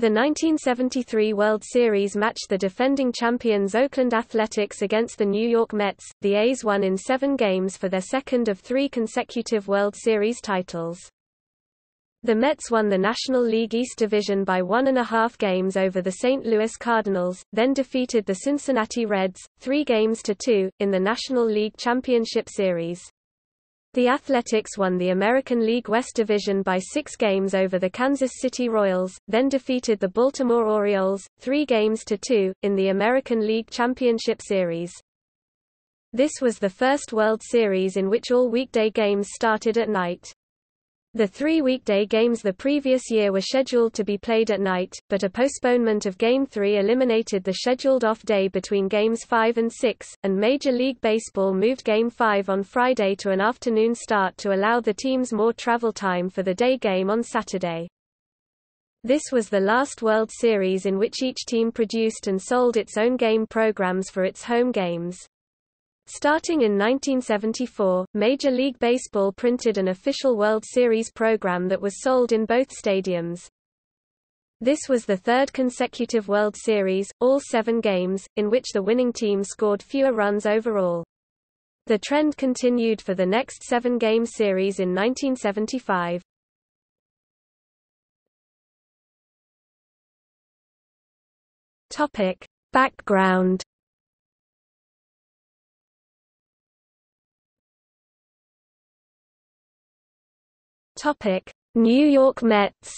The 1973 World Series matched the defending champions Oakland Athletics against the New York Mets. The A's won in seven games for their second of three consecutive World Series titles. The Mets won the National League East Division by one and a half games over the St. Louis Cardinals, then defeated the Cincinnati Reds, three games to two, in the National League Championship Series. The Athletics won the American League West Division by six games over the Kansas City Royals, then defeated the Baltimore Orioles, three games to two, in the American League Championship Series. This was the first World Series in which all weekday games started at night. The three weekday games the previous year were scheduled to be played at night, but a postponement of Game 3 eliminated the scheduled off day between Games 5 and 6, and Major League Baseball moved Game 5 on Friday to an afternoon start to allow the teams more travel time for the day game on Saturday. This was the last World Series in which each team produced and sold its own game programs for its home games. Starting in 1974, Major League Baseball printed an official World Series program that was sold in both stadiums. This was the third consecutive World Series, all seven games, in which the winning team scored fewer runs overall. The trend continued for the next seven-game series in 1975. Topic. Background Topic: New York Mets.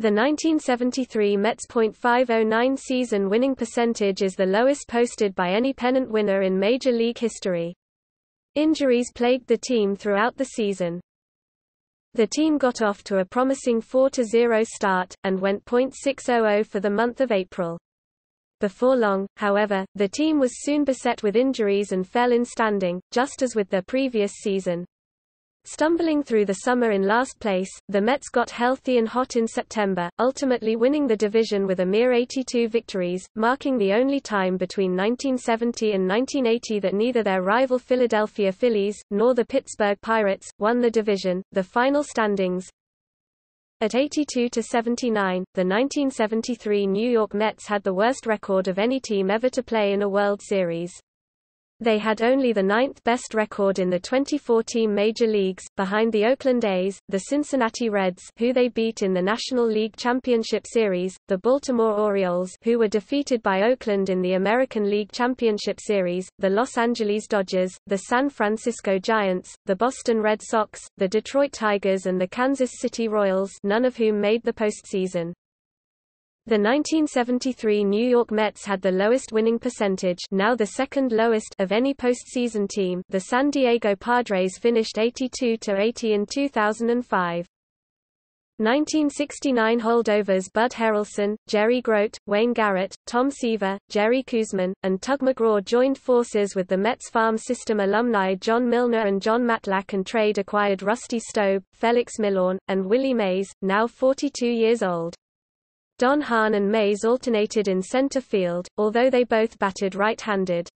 The 1973 Mets .509 season winning percentage is the lowest posted by any pennant winner in Major League history. Injuries plagued the team throughout the season. The team got off to a promising 4-0 start, and went .600 for the month of April. Before long, however, the team was soon beset with injuries and fell in standing, just as with their previous season. Stumbling through the summer in last place, the Mets got healthy and hot in September, ultimately winning the division with a mere 82 victories, marking the only time between 1970 and 1980 that neither their rival Philadelphia Phillies, nor the Pittsburgh Pirates, won the division. The final standings at 82 to 79, the 1973 New York Mets had the worst record of any team ever to play in a World Series. They had only the ninth best record in the 24-team major leagues, behind the Oakland A's, the Cincinnati Reds who they beat in the National League Championship Series, the Baltimore Orioles who were defeated by Oakland in the American League Championship Series, the Los Angeles Dodgers, the San Francisco Giants, the Boston Red Sox, the Detroit Tigers and the Kansas City Royals none of whom made the postseason. The 1973 New York Mets had the lowest winning percentage now the second lowest of any postseason team the San Diego Padres finished 82–80 in 2005. 1969 holdovers Bud Harrelson, Jerry Grote, Wayne Garrett, Tom Seaver, Jerry Koosman, and Tug McGraw joined forces with the Mets farm system alumni John Milner and Jon Matlack and trade acquired Rusty Staub, Felix Millan, and Willie Mays, now 42 years old. Don Hahn and Mays alternated in center field, although they both batted right-handed.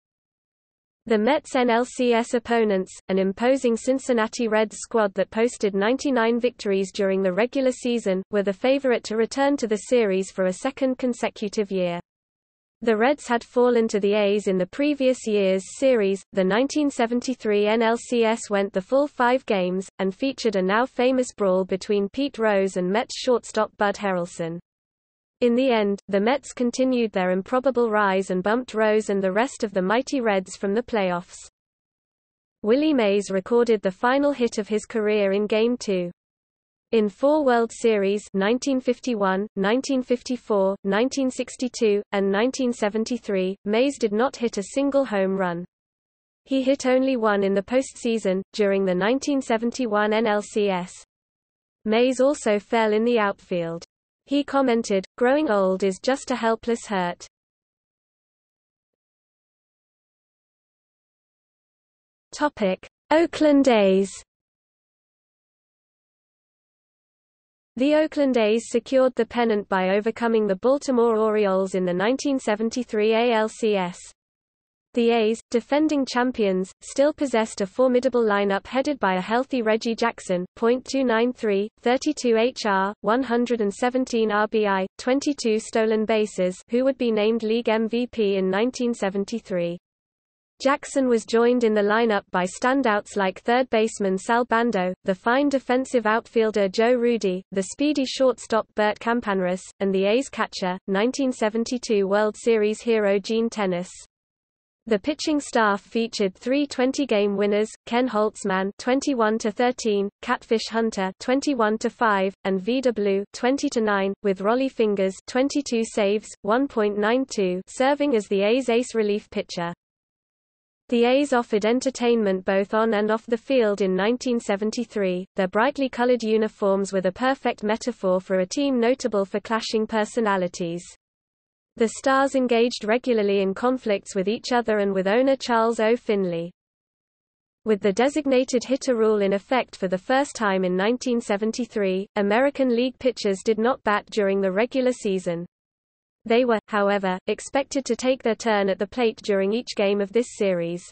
The Mets NLCS opponents, an imposing Cincinnati Reds squad that posted 99 victories during the regular season, were the favorite to return to the series for a second consecutive year. The Reds had fallen to the A's in the previous year's series. The 1973 NLCS went the full five games, and featured a now famous brawl between Pete Rose and Mets shortstop Bud Harrelson. In the end, the Mets continued their improbable rise and bumped Rose and the rest of the mighty Reds from the playoffs. Willie Mays recorded the final hit of his career in Game 2. In four World Series 1951, 1954, 1962, and 1973, Mays did not hit a single home run. He hit only one in the postseason, during the 1971 NLCS. Mays also fell in the outfield. He commented, growing old is just a helpless hurt. Topic: Oakland A's. The Oakland A's secured the pennant by overcoming the Baltimore Orioles in the 1973 ALCS. The A's, defending champions, still possessed a formidable lineup headed by a healthy Reggie Jackson .293, 32 HR, 117 RBI, 22 stolen bases who would be named league MVP in 1973. Jackson was joined in the lineup by standouts like third baseman Sal Bando, the fine defensive outfielder Joe Rudi, the speedy shortstop Bert Campaneris, and the A's catcher, 1972 World Series hero Gene Tenace. The pitching staff featured three 20-game winners: Ken Holtzman (21–13), Catfish Hunter (21–5), and Vida Blue (20–9), with Rollie Fingers (22 saves, 1.92) serving as the A's ace relief pitcher. The A's offered entertainment both on and off the field in 1973. Their brightly colored uniforms were the perfect metaphor for a team notable for clashing personalities. The Stars engaged regularly in conflicts with each other and with owner Charles O. Finley. With the designated hitter rule in effect for the first time in 1973, American League pitchers did not bat during the regular season. They were, however, expected to take their turn at the plate during each game of this series.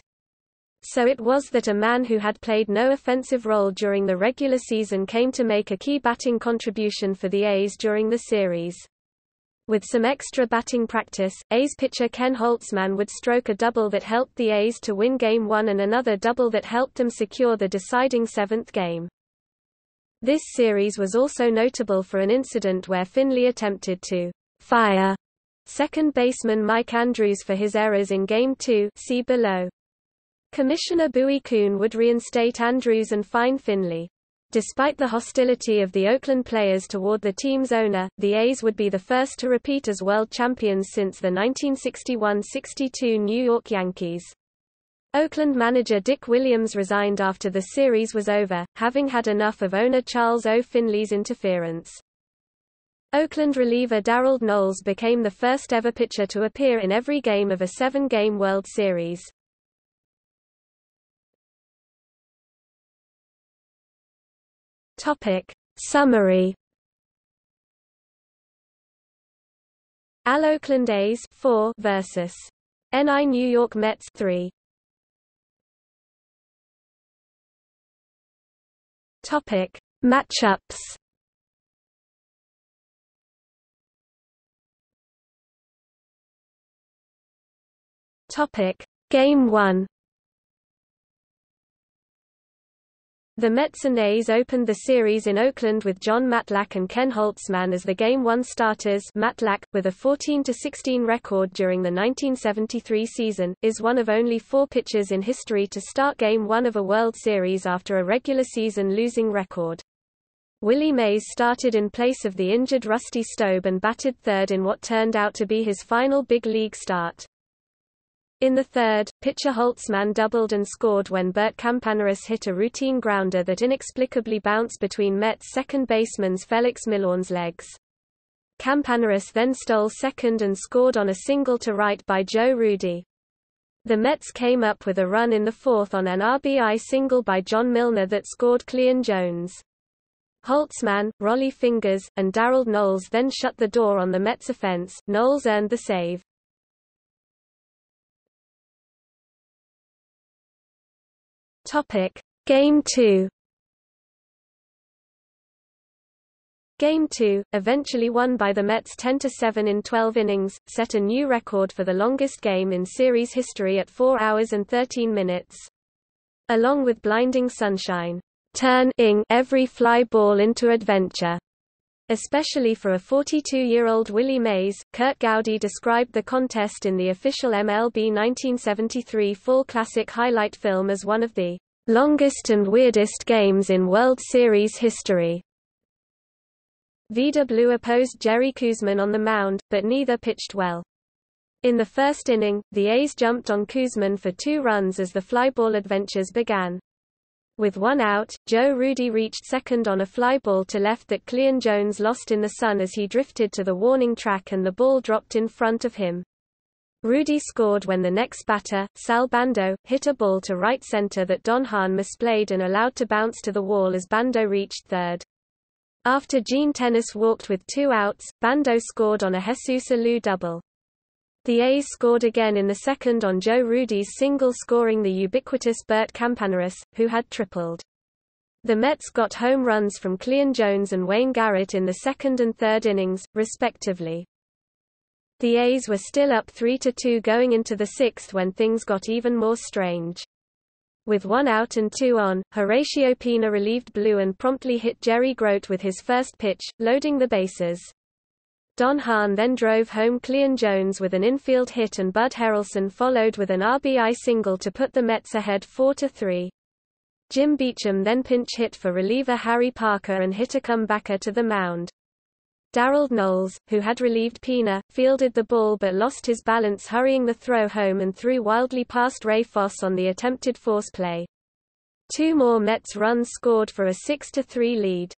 So it was that a man who had played no offensive role during the regular season came to make a key batting contribution for the A's during the series. With some extra batting practice, A's pitcher Ken Holtzman would stroke a double that helped the A's to win Game 1 and another double that helped them secure the deciding seventh game. This series was also notable for an incident where Finley attempted to fire second baseman Mike Andrews for his errors in Game 2 see below. Commissioner Bowie Kuhn would reinstate Andrews and fine Finley. Despite the hostility of the Oakland players toward the team's owner, the A's would be the first to repeat as world champions since the 1961–62 New York Yankees. Oakland manager Dick Williams resigned after the series was over, having had enough of owner Charles O. Finley's interference. Oakland reliever Darold Knowles became the first ever pitcher to appear in every game of a seven-game World Series. Topic. Summary. Al Oakland A's 4 versus NI New York Mets 3 Topic. Matchups. Topic. Game 1 The A's opened the series in Oakland with Jon Matlack and Ken Holtzman as the Game 1 starters Matlack, with a 14–16 record during the 1973 season, is one of only four pitchers in history to start Game 1 of a World Series after a regular season losing record. Willie Mays started in place of the injured Rusty Staub and batted third in what turned out to be his final big league start. In the third, pitcher Holtzman doubled and scored when Bert Campaneris hit a routine grounder that inexplicably bounced between Mets second baseman's Felix Millan's legs. Campaneris then stole second and scored on a single to right by Joe Rudi. The Mets came up with a run in the fourth on an RBI single by John Milner that scored Cleon Jones. Holtzman, Rollie Fingers, and Darold Knowles then shut the door on the Mets offense. Knowles earned the save. Topic: Game 2. Game 2, eventually won by the Mets 10-7 in 12 innings, set a new record for the longest game in series history at 4 hours and 13 minutes. Along with blinding sunshine, turn-ing every fly ball into adventure. Especially for a 42-year-old Willie Mays, Curt Gowdy described the contest in the official MLB 1973 Fall Classic highlight film as one of the longest and weirdest games in World Series history. Vida Blue opposed Jerry Koosman on the mound, but neither pitched well. In the first inning, the A's jumped on Koosman for two runs as the flyball adventures began. With one out, Joe Rudi reached second on a fly ball to left that Cleon Jones lost in the sun as he drifted to the warning track and the ball dropped in front of him. Rudi scored when the next batter, Sal Bando, hit a ball to right center that Don Hahn misplayed and allowed to bounce to the wall as Bando reached third. After Gene Tenace walked with two outs, Bando scored on a Jesus Alou double. The A's scored again in the second on Joe Rudi's single scoring the ubiquitous Bert Campaneris, who had tripled. The Mets got home runs from Cleon Jones and Wayne Garrett in the second and third innings, respectively. The A's were still up 3–2 going into the sixth when things got even more strange. With one out and two on, Horacio Pena relieved Blue and promptly hit Jerry Grote with his first pitch, loading the bases. Don Hahn then drove home Cleon Jones with an infield hit and Bud Harrelson followed with an RBI single to put the Mets ahead 4–3. Jim Beauchamp then pinch hit for reliever Harry Parker and hit a comebacker to the mound. Darold Knowles, who had relieved Pena, fielded the ball but lost his balance hurrying the throw home and threw wildly past Ray Fosse on the attempted force play. Two more Mets runs scored for a 6–3 lead.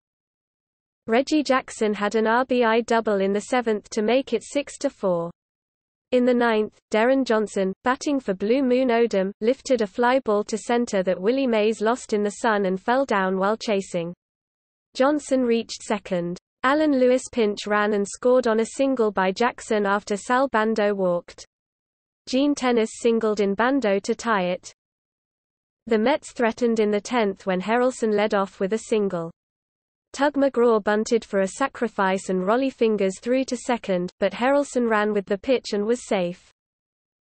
Reggie Jackson had an RBI double in the seventh to make it 6–4. In the ninth, Deron Johnson, batting for Blue Moon Odom, lifted a fly ball to center that Willie Mays lost in the sun and fell down while chasing. Johnson reached second. Alan Lewis pinch ran and scored on a single by Jackson after Sal Bando walked. Gene Tenace singled in Bando to tie it. The Mets threatened in the tenth when Harrelson led off with a single. Tug McGraw bunted for a sacrifice and Rollie Fingers threw to second, but Harrelson ran with the pitch and was safe.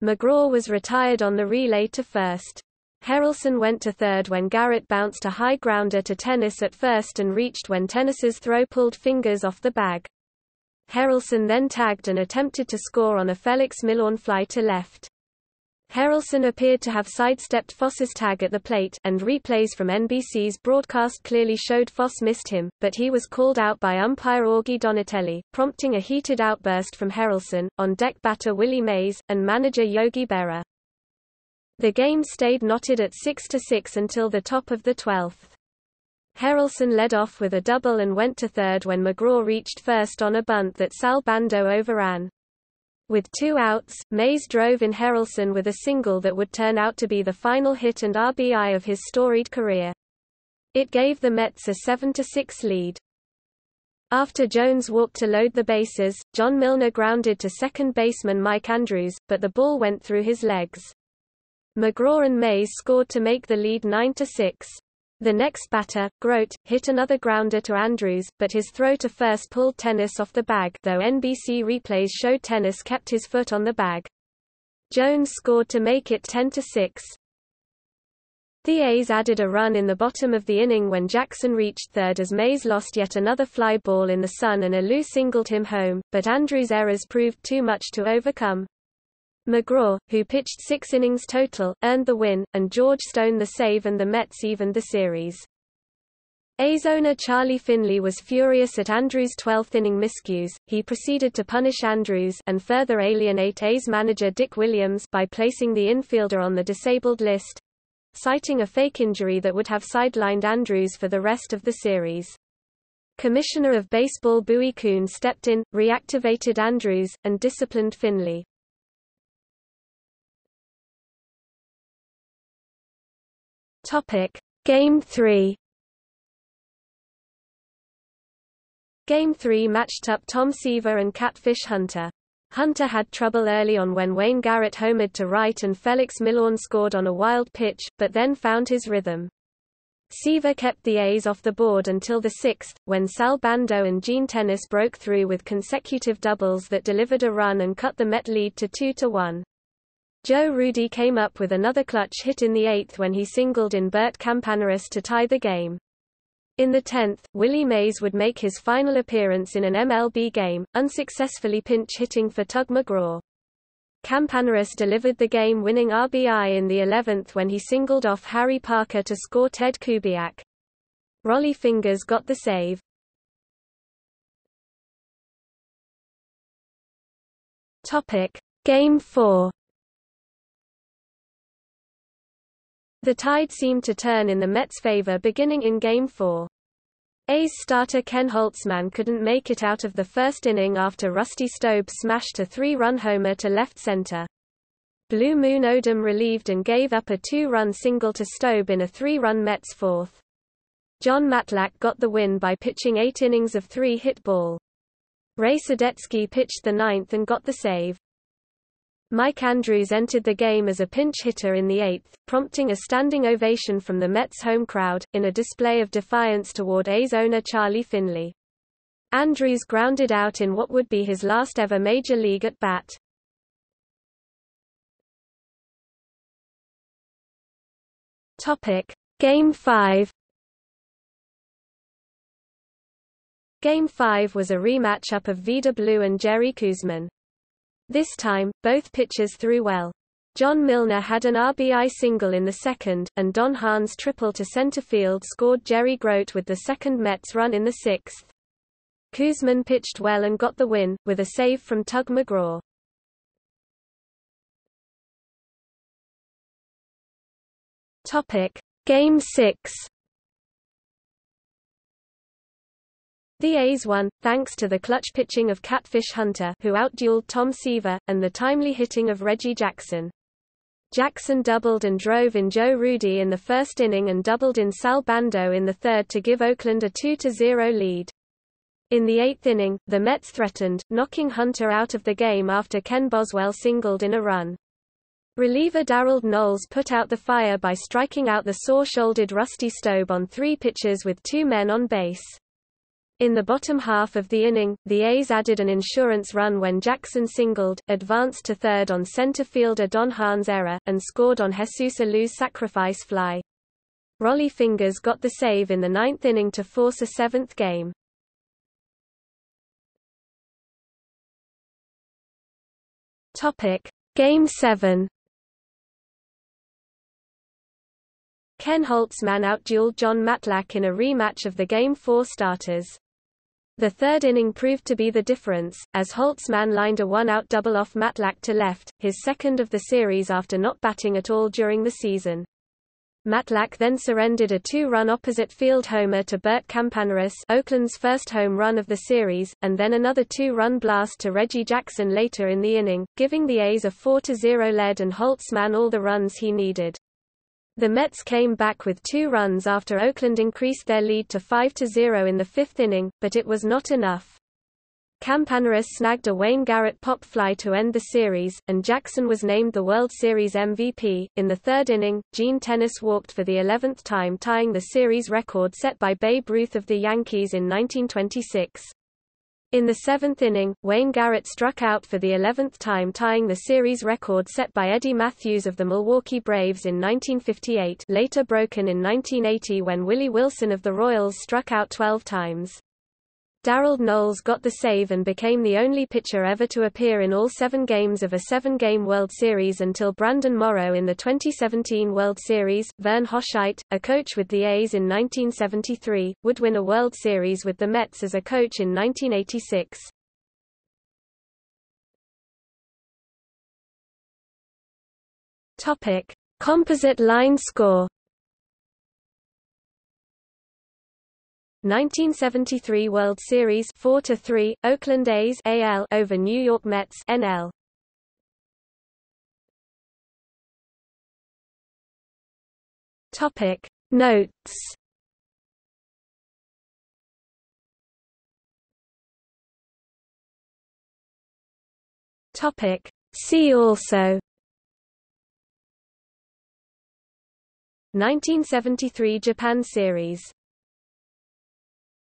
McGraw was retired on the relay to first. Harrelson went to third when Garrett bounced a high grounder to Tenace at first and reached when Tenace's throw pulled Fingers off the bag. Harrelson then tagged and attempted to score on a Felix Millan fly to left. Harrelson appeared to have sidestepped Fosse's tag at the plate, and replays from NBC's broadcast clearly showed Fosse missed him, but he was called out by umpire Augie Donatelli, prompting a heated outburst from Harrelson, on-deck batter Willie Mays, and manager Yogi Berra. The game stayed knotted at 6–6 until the top of the 12th. Harrelson led off with a double and went to third when McGraw reached first on a bunt that Sal Bando overran. With two outs, Mays drove in Harrelson with a single that would turn out to be the final hit and RBI of his storied career. It gave the Mets a 7–6 lead. After Jones walked to load the bases, John Milner grounded to second baseman Mike Andrews, but the ball went through his legs. McGraw and Mays scored to make the lead 9–6. The next batter, Grote, hit another grounder to Andrews, but his throw to first pulled Tenace off the bag though NBC replays showed Tenace kept his foot on the bag. Jones scored to make it 10–6. The A's added a run in the bottom of the inning when Jackson reached third as Mays lost yet another fly ball in the sun and a Alou singled him home, but Andrews' errors proved too much to overcome. McGraw, who pitched six innings total, earned the win, and George Stone the save and the Mets evened the series. A's owner Charlie Finley was furious at Andrews' 12th inning miscues. He proceeded to punish Andrews and further alienate A's manager Dick Williams by placing the infielder on the disabled list, citing a fake injury that would have sidelined Andrews for the rest of the series. Commissioner of Baseball Bowie Kuhn stepped in, reactivated Andrews, and disciplined Finley. Topic: Game 3. Game 3 matched up Tom Seaver and Catfish Hunter. Hunter had trouble early on when Wayne Garrett homered to right and Felix Millan scored on a wild pitch, but then found his rhythm. Seaver kept the A's off the board until the sixth, when Sal Bando and Gene Tenace broke through with consecutive doubles that delivered a run and cut the Met lead to 2–1. Joe Rudi came up with another clutch hit in the eighth when he singled in Bert Campaneris to tie the game. In the tenth, Willie Mays would make his final appearance in an MLB game, unsuccessfully pinch hitting for Tug McGraw. Campaneris delivered the game-winning RBI in the 11th when he singled off Harry Parker to score Ted Kubiak. Rollie Fingers got the save. Topic: Game 4 The tide seemed to turn in the Mets' favor beginning in Game 4. A's starter Ken Holtzman couldn't make it out of the first inning after Rusty Staub smashed a three-run homer to left center. Blue Moon Odom relieved and gave up a two-run single to Staub in a three-run Mets fourth. Jon Matlack got the win by pitching eight innings of three-hit ball. Ray Sadecki pitched the ninth and got the save. Mike Andrews entered the game as a pinch hitter in the eighth, prompting a standing ovation from the Mets home crowd, in a display of defiance toward A's owner Charlie Finley. Andrews grounded out in what would be his last ever major league at bat. Topic: Game 5. Game 5 was a rematch-up of Vida Blue and Jerry Koosman. This time, both pitchers threw well. John Milner had an RBI single in the second, and Don Hahn's triple to center field scored Jerry Grote with the second Mets run in the sixth. Koosman pitched well and got the win, with a save from Tug McGraw. Topic. Game 6 The A's won, thanks to the clutch pitching of Catfish Hunter who outdueled Tom Seaver, and the timely hitting of Reggie Jackson. Jackson doubled and drove in Joe Rudi in the first inning and doubled in Sal Bando in the third to give Oakland a 2-0 lead. In the eighth inning, the Mets threatened, knocking Hunter out of the game after Ken Boswell singled in a run. Reliever Darold Knowles put out the fire by striking out the sore-shouldered Rusty Staub on three pitches with two men on base. In the bottom half of the inning, the A's added an insurance run when Jackson singled, advanced to third on center fielder Don Hahn's error, and scored on Jesus Alou's sacrifice fly. Rollie Fingers got the save in the ninth inning to force a seventh game. Game 7. Ken Holtzman outdueled Jon Matlack in a rematch of the Game 4 starters. The third inning proved to be the difference, as Holtzman lined a one-out double off Matlack to left, his second of the series after not batting at all during the season. Matlack then surrendered a two-run opposite field homer to Bert Campaneris Oakland's first home run of the series, and then another two-run blast to Reggie Jackson later in the inning, giving the A's a 4-0 lead and Holtzman all the runs he needed. The Mets came back with two runs after Oakland increased their lead to 5-0 in the fifth inning, but it was not enough. Campaneris snagged a Wayne Garrett pop fly to end the series, and Jackson was named the World Series MVP. In the third inning, Gene Tenace walked for the 11th time tying the series record set by Babe Ruth of the Yankees in 1926. In the seventh inning, Wayne Garrett struck out for the 11th time tying the series record set by Eddie Mathews of the Milwaukee Braves in 1958 later broken in 1980 when Willie Wilson of the Royals struck out 12 times. Darold Knowles got the save and became the only pitcher ever to appear in all seven games of a seven-game World Series until Brandon Morrow in the 2017 World Series. Vern Hoscheit, a coach with the A's in 1973, would win a World Series with the Mets as a coach in 1986. Topic: Composite line score 1973 World Series 4 to 3 Oakland A's AL over New York Mets NL Topic. Notes. Topic. See also. 1973 Japan Series